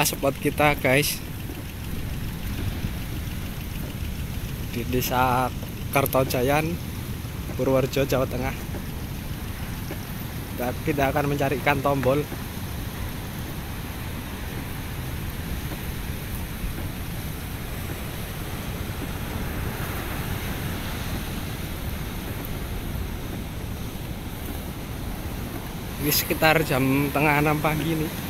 inilah spot kita guys. Di desa Kartojayan Purworejo Jawa Tengah. Kita, akan mencari ikan tombol. Ini sekitar jam tengah enam pagi nih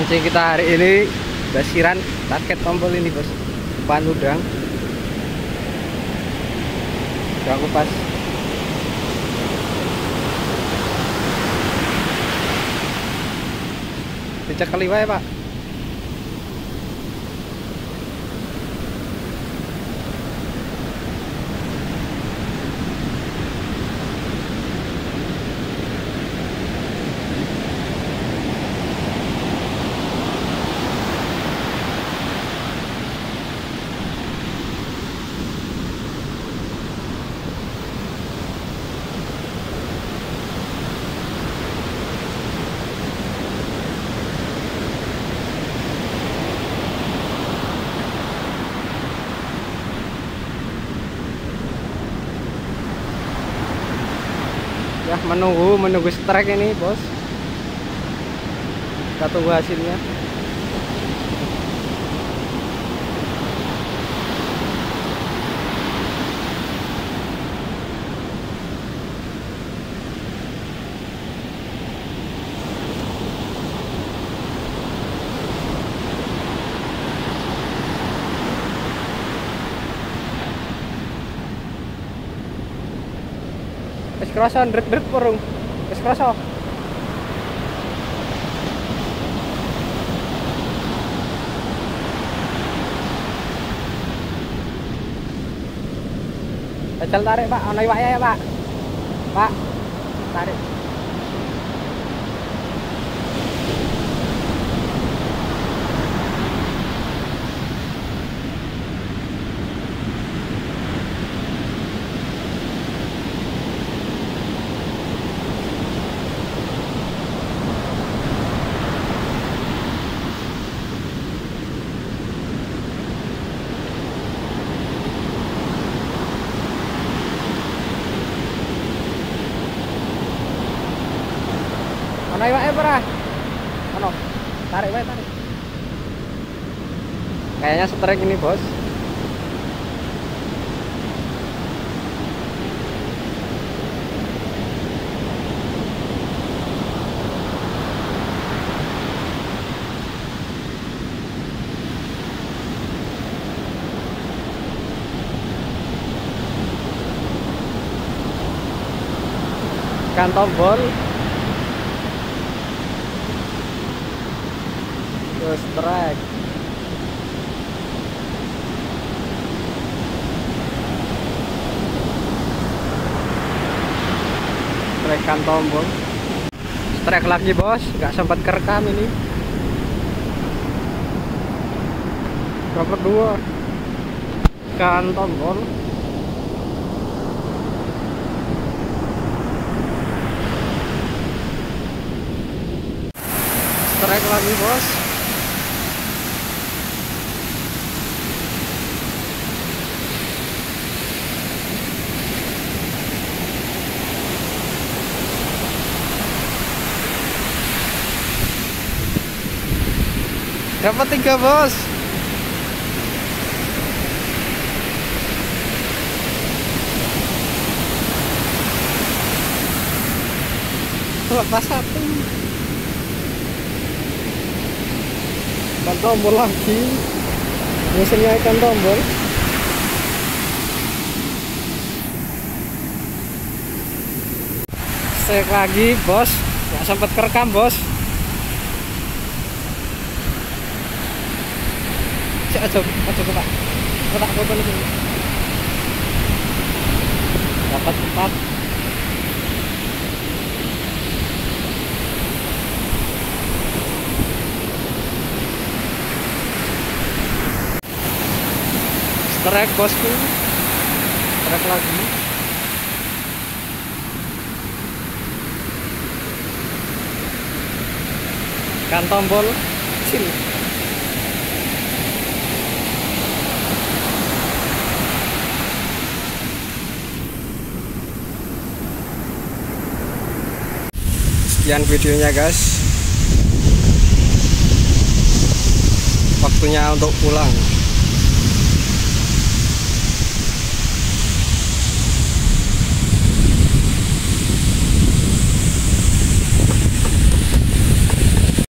mancing kita hari ini basiran target tombol ini bos. Depan udang. Udah kupas dicekeli wae pak ya menunggu menunggu strike ini bos. Kita tunggu hasilnya Wis kerasa ndrek-ndrek porong. Wis kerasa. Jajal tarik, Pak. Ono iwake ya, Pak. Pak. Tarik. Ono iwake apa ora? Ono. Tarik wae, tarik. Kayaknya strike ini, Bos. Ikan tombol Terus track. Strekan tombol. Strike lagi bos, nggak sempat kerekam ini. Dapat dua. Ikan tombol. Strike lagi bos. Dapat tiga bos. Lepas satu. Ikan tombol lagi. Musimnya ikan tombol. Sek lagi bos. Gak sempat kerekam bos. Aja, aja Dapat empat. Bosku. Strike lagi. Kan tombol kecil. Sekian videonya guys. Waktunya untuk pulang